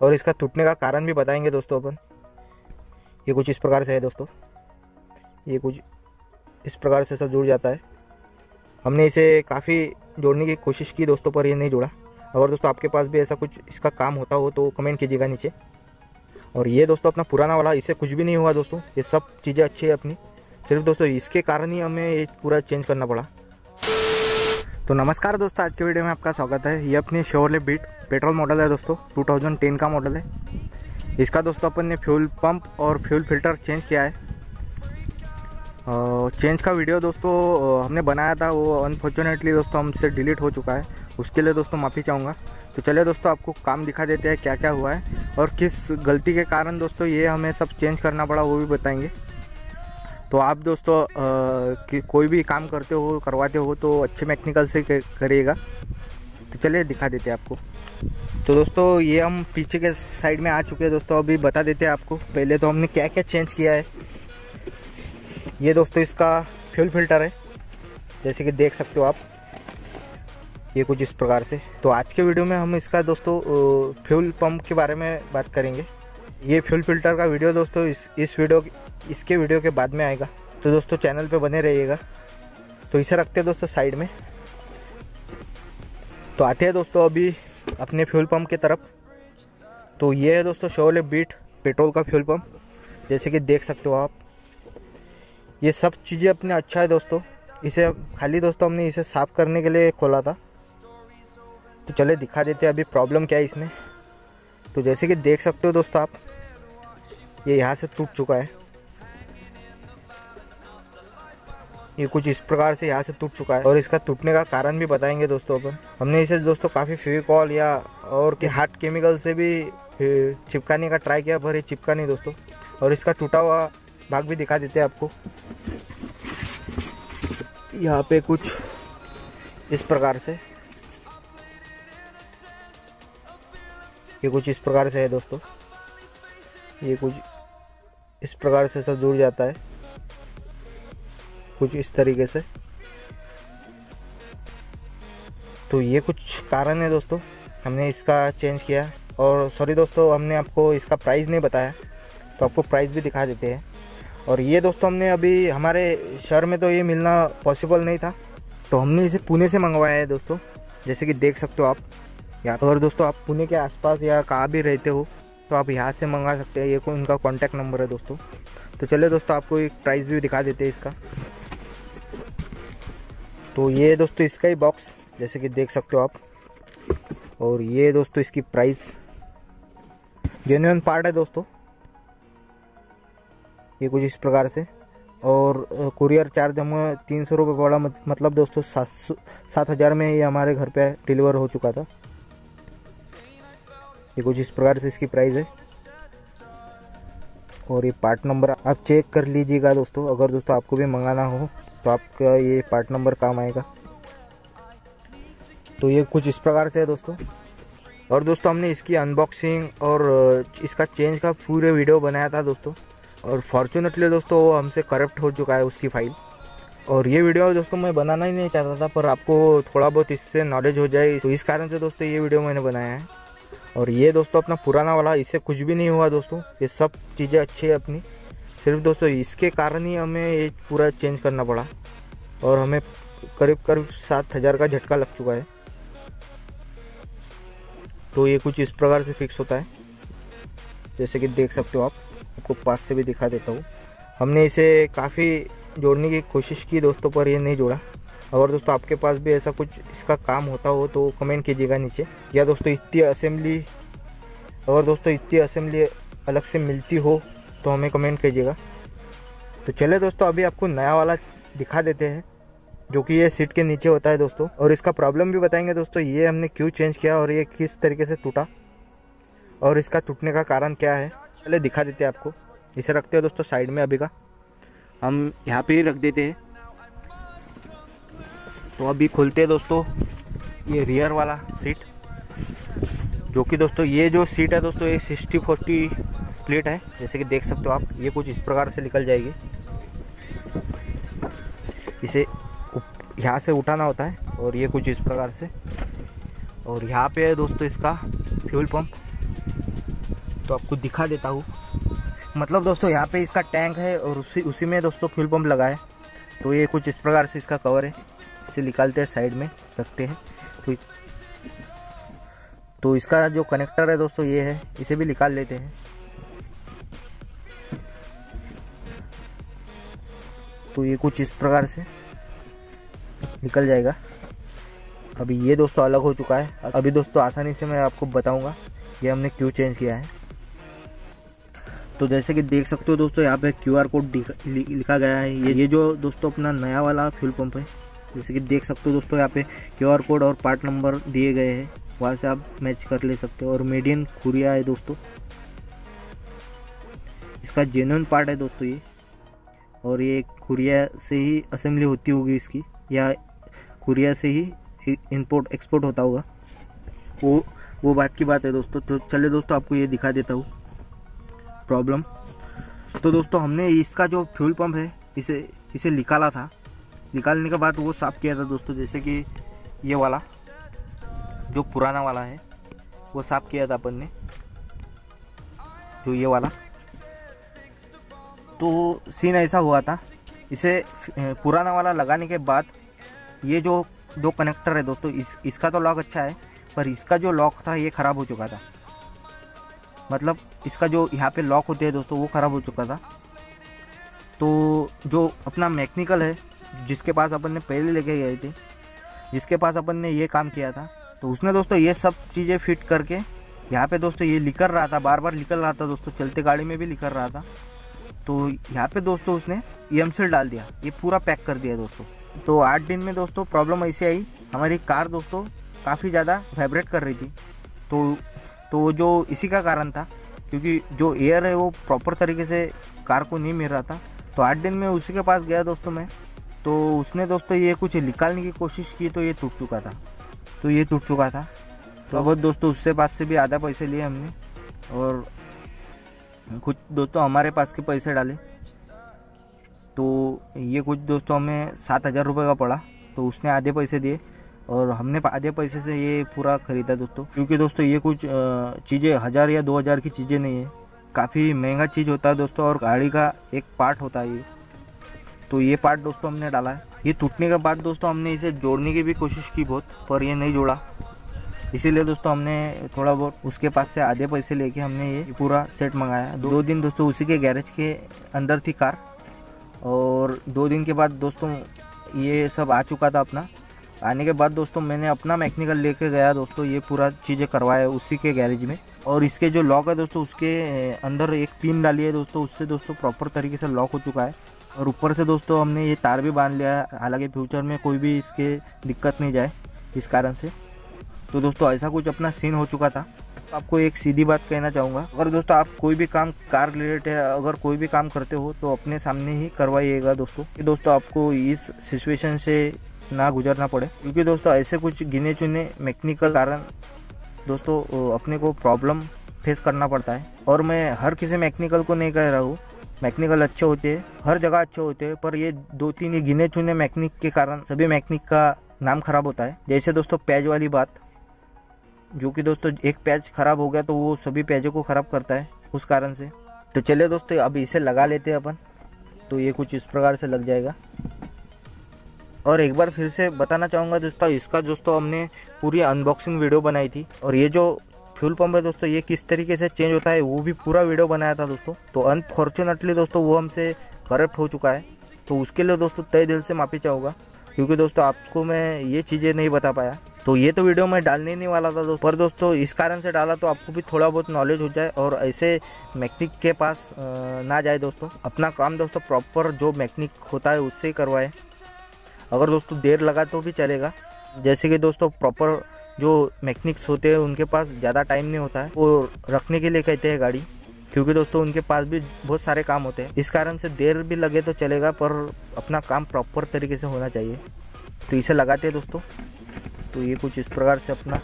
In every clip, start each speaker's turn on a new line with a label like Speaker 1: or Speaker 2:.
Speaker 1: और इसका टूटने का कारण भी बताएँगे दोस्तों अपन। ये कुछ इस प्रकार से है दोस्तों। ये कुछ इस प्रकार से सब जुड़ जाता है। हमने इसे काफ़ी जोड़ने की कोशिश की दोस्तों पर, ये नहीं जुड़ा। अगर दोस्तों आपके पास भी ऐसा कुछ इसका काम होता हो तो कमेंट कीजिएगा नीचे। और ये दोस्तों अपना पुराना वाला इससे कुछ भी नहीं हुआ दोस्तों। ये सब चीज़ें अच्छी है अपनी। सिर्फ़ दोस्तों इसके कारण ही हमें ये पूरा चेंज करना पड़ा। तो नमस्कार दोस्तों, आज के वीडियो में आपका स्वागत है। ये अपनी शोरले बीट पेट्रोल मॉडल है दोस्तों 2010 का मॉडल है। इसका दोस्तों, अपन ने फ्यूल पंप और फ्यूल फ़िल्टर चेंज किया है। चेंज का वीडियो दोस्तों हमने बनाया था, वो अनफॉर्चुनेटली दोस्तों, हमसे डिलीट हो चुका है। उसके लिए दोस्तों, माफ़ी चाहूँगा। तो चलिए दोस्तों, आपको काम दिखा देते हैं क्या क्या हुआ है। और किस गलती के कारण दोस्तों, ये हमें सब चेंज करना पड़ा, वो भी बताएँगे। तो आप दोस्तों कि कोई भी काम करते हो, करवाते हो तो अच्छे मैकेनिकल से करिएगा। तो चलिए, दिखा देते हैं आपको। तो दोस्तों, ये हम पीछे के साइड में आ चुके हैं दोस्तों। अभी बता देते हैं आपको, पहले तो हमने क्या क्या चेंज किया है। ये दोस्तों, इसका फ्यूल फ़िल्टर है। जैसे कि देख सकते हो आप, ये कुछ इस प्रकार से। तो आज के वीडियो में हम इसका दोस्तों फ्यूल पंप के बारे में बात करेंगे। ये फ्यूल फ़िल्टर का वीडियो दोस्तों, इस इस वीडियो इसके वीडियो के बाद में आएगा। तो दोस्तों, चैनल पे बने रहिएगा। तो इसे रखते हैं दोस्तों, साइड में। तो आते हैं दोस्तों अभी अपने फ्यूल पंप की तरफ़। तो ये है दोस्तों शोले बीट, पेट्रोल का फ्यूल पंप। जैसे कि देख सकते हो आप। ये सब चीज़ें अपने अच्छा है दोस्तों। इसे खाली दोस्तों हमने इसे साफ़ करने के लिए खोला था। तो चले दिखा देते हैं अभी प्रॉब्लम क्या है इसमें। तो जैसे कि देख सकते हो दोस्तों आप, ये यहाँ से टूट चुका है। ये कुछ इस प्रकार से यहाँ से टूट चुका है और इसका टूटने का कारण भी बताएँगे दोस्तों अपन। हमने इसे दोस्तों काफ़ी फेविकॉल या और के हार्ड केमिकल से भी चिपकाने का ट्राई किया, पर ये चिपका नहीं दोस्तों। और इसका टूटा हुआ भाग भी दिखा देते हैं आपको। यहाँ पे कुछ इस प्रकार से। ये कुछ इस प्रकार से है दोस्तों। ये कुछ इस प्रकार से सब जुड़ जाता है। कुछ इस तरीके से। तो ये कुछ कारण है दोस्तों, हमने इसका चेंज किया। और सॉरी दोस्तों, हमने आपको इसका प्राइस नहीं बताया तो आपको प्राइस भी दिखा देते हैं। और ये दोस्तों हमने अभी हमारे शहर में तो ये मिलना पॉसिबल नहीं था तो हमने इसे पुणे से मंगवाया है दोस्तों। जैसे कि देख सकते हो आप, या तो अगर दोस्तों आप पुणे के आसपास या कहाँ भी रहते हो तो आप यहाँ से मंगा सकते हैं। ये कोई उनका कॉन्टैक्ट नंबर है दोस्तों। तो चलिए दोस्तों, आपको एक प्राइस भी दिखा देते हैं इसका। तो ये दोस्तों इसका ही बॉक्स जैसे कि देख सकते हो आप। और ये दोस्तों इसकी प्राइस जेन्यून पार्ट है दोस्तों। ये कुछ इस प्रकार से। और कुरियर चार्ज हम तीन सौ रुपये पड़ा मतलब दोस्तों सात सौ, सात हज़ार में ये हमारे घर पे डिलीवर हो चुका था। ये कुछ इस प्रकार से इसकी प्राइस है। और ये पार्ट नंबर आप चेक कर लीजिएगा दोस्तों, अगर दोस्तों आपको भी मंगाना हो। तो आपका ये पार्ट नंबर काम आएगा। तो ये कुछ इस प्रकार से है दोस्तों। और दोस्तों, हमने इसकी अनबॉक्सिंग और इसका चेंज का पूरे वीडियो बनाया था दोस्तों। और फॉर्चुनेटली दोस्तों, वो हमसे करप्ट हो चुका है उसकी फ़ाइल और ये वीडियो दोस्तों मैं बनाना ही नहीं चाहता था, पर आपको थोड़ा बहुत इससे नॉलेज हो जाए। तो इस कारण से दोस्तों, ये वीडियो मैंने बनाया है। और ये दोस्तों, अपना पुराना वाला, इससे कुछ भी नहीं हुआ दोस्तों। ये सब चीज़ें अच्छी है अपनी। सिर्फ़ दोस्तों इसके कारण ही हमें ये पूरा चेंज करना पड़ा और हमें करीब करीब सात हज़ार का झटका लग चुका है। तो ये कुछ इस प्रकार से फिक्स होता है। जैसे कि देख सकते हो आप, आपको पास से भी दिखा देता हूँ। हमने इसे काफ़ी जोड़ने की कोशिश की दोस्तों पर ये नहीं जोड़ा। अगर दोस्तों आपके पास भी ऐसा कुछ इसका काम होता हो तो कमेंट कीजिएगा नीचे। या दोस्तों इतनी असेंबली अगर दोस्तों इतनी असेंबली अलग से मिलती हो तो हमें कमेंट कीजिएगा। तो चले दोस्तों, अभी आपको नया वाला दिखा देते हैं, जो कि ये सीट के नीचे होता है दोस्तों, और इसका प्रॉब्लम भी बताएँगे दोस्तों, ये हमने क्यों चेंज किया और ये किस तरीके से टूटा, और इसका टूटने का कारण क्या है। चले दिखा देते हैं आपको। इसे रखते हैं दोस्तों साइड में अभी का। हम यहाँ पे ही रख देते हैं। तो अभी खुलते हैं दोस्तों, ये रियर वाला सीट जो कि दोस्तों, ये जो सीट है दोस्तों, ये सिक्सटी फोर्टी स्प्लिट है, जैसे कि देख सकते हो आप, ये कुछ इस प्रकार से निकल जाएगी। इसे यहाँ से उठाना होता है और ये कुछ इस प्रकार से। और यहाँ पे है दोस्तों इसका फ्यूल पंप तो आपको दिखा देता हूँ। मतलब दोस्तों यहाँ पे इसका टैंक है और उसी उसी में दोस्तों फ्यूल पंप लगा है। तो ये कुछ इस प्रकार से इसका कवर है। इसे निकालते हैं साइड में, रखते हैं। तो तो इसका जो कनेक्टर है दोस्तों ये है, इसे भी निकाल लेते हैं। तो ये कुछ इस प्रकार से निकल जाएगा। अभी ये दोस्तों अलग हो चुका है। अभी दोस्तों आसानी से मैं आपको बताऊँगा ये हमने क्यों चेंज किया है। तो जैसे कि देख सकते हो दोस्तों, यहाँ पे क्यू आर कोड लिखा गया है। ये ये जो दोस्तों अपना नया वाला फ्यूल पंप है, जैसे कि देख सकते हो दोस्तों, यहाँ पे क्यू आर कोड और पार्ट नंबर दिए गए हैं। वहाँ से आप मैच कर ले सकते हो। और मीडियम खुरिया है दोस्तों। इसका जेन्यून पार्ट है दोस्तों ये। और ये कुरिया से ही असेंबली होती होगी इसकी, या कुरिया से ही इंपोर्ट एक्सपोर्ट होता होगा। वो वो बात की बात है दोस्तों। तो चलिए दोस्तों, आपको ये दिखा देता हूँ। प्रॉब्लम तो दोस्तों, हमने इसका जो फ्यूल पंप है, इसे इसे निकाला था। निकालने के बाद वो साफ़ किया था दोस्तों, जैसे कि ये वाला, जो पुराना वाला है, वो साफ़ किया था अपन ने। जो ये वाला। तो सीन ऐसा हुआ था। इसे पुराना वाला लगाने के बाद ये जो दो कनेक्टर है दोस्तों, इस, इसका तो लॉक अच्छा है, पर इसका जो लॉक था, ये ख़राब हो चुका था। मतलब इसका जो यहाँ पे लॉक होते हैं दोस्तों, वो ख़राब हो चुका था। तो जो अपना मैकेनिकल है, जिसके पास अपन ने पहले लेके गए थे, जिसके पास अपन ने ये काम किया था तो उसने दोस्तों ये सब चीज़ें फिट करके, यहाँ पे दोस्तों ये लिकर रहा था बार बार निकल रहा था दोस्तों, चलते गाड़ी में भी लिकर रहा था। तो यहाँ पे दोस्तों उसने e डाल दिया। ये पूरा पैक कर दिया दोस्तों। तो आठ दिन में दोस्तों प्रॉब्लम ऐसी आई, हमारी कार दोस्तों काफ़ी ज़्यादा वाइब्रेट कर रही थी। तो तो जो इसी का कारण था, क्योंकि जो एयर है वो प्रॉपर तरीके से कार को नहीं मिल रहा था। तो आठ दिन में उसी के पास गया दोस्तों मैं। तो उसने दोस्तों ये कुछ निकालने की कोशिश की तो ये टूट चुका था। तो ये टूट चुका था। तो अब दोस्तों उससे पास से भी आधा पैसे लिए हमने। और कुछ दोस्तों हमारे पास के पैसे डाले। तो ये कुछ दोस्तों हमें सात हज़ार रुपये का पड़ा तो उसने आधे पैसे दिए और हमने आधे पैसे से ये पूरा ख़रीदा दोस्तों। क्योंकि दोस्तों ये कुछ चीज़ें हज़ार या दो हज़ार की चीज़ें नहीं है। काफ़ी महँगा चीज़ होता है दोस्तों और गाड़ी का एक पार्ट होता है ये। तो ये पार्ट दोस्तों हमने डाला है। ये टूटने के बाद दोस्तों हमने इसे जोड़ने की भी कोशिश की बहुत, पर ये नहीं जोड़ा। इसीलिए दोस्तों हमने थोड़ा बहुत उसके पास से आधे पैसे लेके हमने ये पूरा सेट मंगाया। दो दो दिन दोस्तों उसी के गैरेज के अंदर थी कार और दो दिन के बाद दोस्तों ये सब आ चुका था अपना। आने के बाद दोस्तों मैंने अपना मैकेनिकल लेके गया दोस्तों, ये पूरा चीज़ें करवाया उसी के गैरेज में। और इसके जो लॉक है दोस्तों, उसके अंदर एक पिन डाली है दोस्तों, उससे दोस्तों प्रॉपर तरीके से लॉक हो चुका है। और ऊपर से दोस्तों हमने ये तार भी बाँध लिया है, हालाँकि फ्यूचर में कोई भी इसके दिक्कत नहीं जाए, इस कारण से। तो दोस्तों, ऐसा कुछ अपना सीन हो चुका था। आपको एक सीधी बात कहना चाहूँगा। अगर दोस्तों, आप कोई भी काम कार रिलेटेड अगर कोई भी काम करते हो तो अपने सामने ही करवाइएगा दोस्तों। कि दोस्तों, आपको इस सिचुएशन से ना गुजरना पड़े। क्योंकि दोस्तों, ऐसे कुछ गिने चुने मैकेनिकल कारण दोस्तों अपने को प्रॉब्लम फेस करना पड़ता है। और मैं हर किसी मैकेनिकल को नहीं कह रहा हूँ। मैकेनिकल अच्छे होते हैं, हर जगह अच्छे होते हैं, पर ये दो तीन गिने चुने मैकेनिक के कारण सभी मैकेनिक का नाम खराब होता है। जैसे दोस्तों, पैज वाली बात। जो कि दोस्तों एक पैच खराब हो गया तो वो सभी पैजों को ख़राब करता है उस कारण से। तो चलिए दोस्तों, अब इसे लगा लेते हैं अपन तो ये कुछ इस प्रकार से लग जाएगा। और एक बार फिर से बताना चाहूँगा दोस्तों, इसका दोस्तों हमने पूरी अनबॉक्सिंग वीडियो बनाई थी। और ये जो फ्यूल पंप है दोस्तों, ये किस तरीके से चेंज होता है, वो भी पूरा वीडियो बनाया था दोस्तों। तो अनफॉर्चुनेटली दोस्तों, वो हमसे करप्ट हो चुका है। तो उसके लिए दोस्तों तय दिल से माफ़ी चाहूँगा। क्योंकि दोस्तों आपको मैं ये चीज़ें नहीं बता पाया। तो ये तो वीडियो मैं डालने नहीं वाला था दोस्तों। पर दोस्तों, इस कारण से डाला तो आपको भी थोड़ा बहुत नॉलेज हो जाए और ऐसे मैकेनिक के पास ना जाए दोस्तों। अपना काम दोस्तों प्रॉपर जो मैकेनिक होता है उससे ही करवाए। अगर दोस्तों देर लगा तो भी चलेगा। जैसे कि दोस्तों प्रॉपर जो मैकेनिक्स होते हैं उनके पास ज़्यादा टाइम नहीं होता है। वो रखने के लिए कहते हैं गाड़ी। क्योंकि दोस्तों, उनके पास भी बहुत सारे काम होते हैं। इस कारण से देर भी लगे तो चलेगा, पर अपना काम प्रॉपर तरीके से होना चाहिए। तो इसे लगाते हैं दोस्तों। तो ये कुछ इस प्रकार से अपना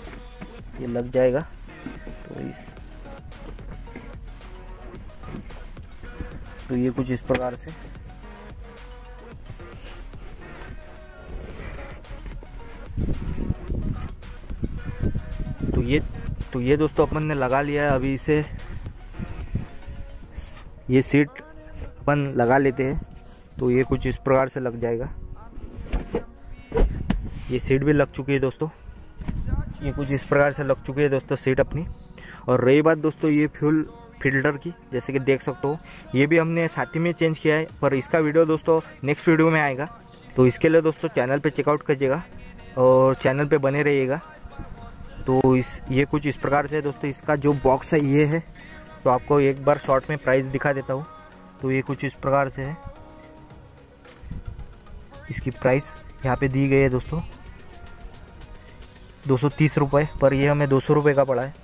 Speaker 1: ये लग जाएगा। तो इस तो ये कुछ इस प्रकार से। तो ये तो ये दोस्तों, अपन ने लगा लिया है। अभी इसे ये सीट अपन लगा लेते हैं तो ये कुछ इस प्रकार से लग जाएगा। ये सीट भी लग चुकी है दोस्तों। ये कुछ इस प्रकार से लग चुकी है दोस्तों, सीट अपनी। और रही बात दोस्तों, ये फ्यूल फ़िल्टर की, जैसे कि देख सकते हो। ये भी हमने साथ में चेंज किया है, पर इसका वीडियो दोस्तों नेक्स्ट वीडियो में आएगा। तो इसके लिए दोस्तों चैनल पे चेकआउट करिएगा और चैनल पे बने रहिएगा। तो इस, ये कुछ इस प्रकार से दोस्तों, इसका जो बॉक्स है, ये है। तो आपको एक बार शॉर्ट में प्राइस दिखा देता हूँ। तो ये कुछ इस प्रकार से है। इसकी प्राइस यहाँ पे दी गई है दोस्तों। दो सौ तीस रुपये पर ये हमें दो सौ रुपये का पड़ा है।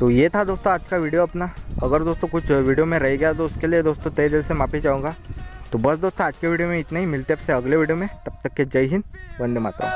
Speaker 1: तो ये था दोस्तों आज का वीडियो अपना। अगर दोस्तों कुछ वीडियो में रह गया तो उसके लिए दोस्तों तय दिल से माफ़ी चाहूँगा। तो बस दोस्तों आज के वीडियो में इतना ही। मिलते हैं आपसे अगले वीडियो में। तब तक के जय हिंद, वंदे माता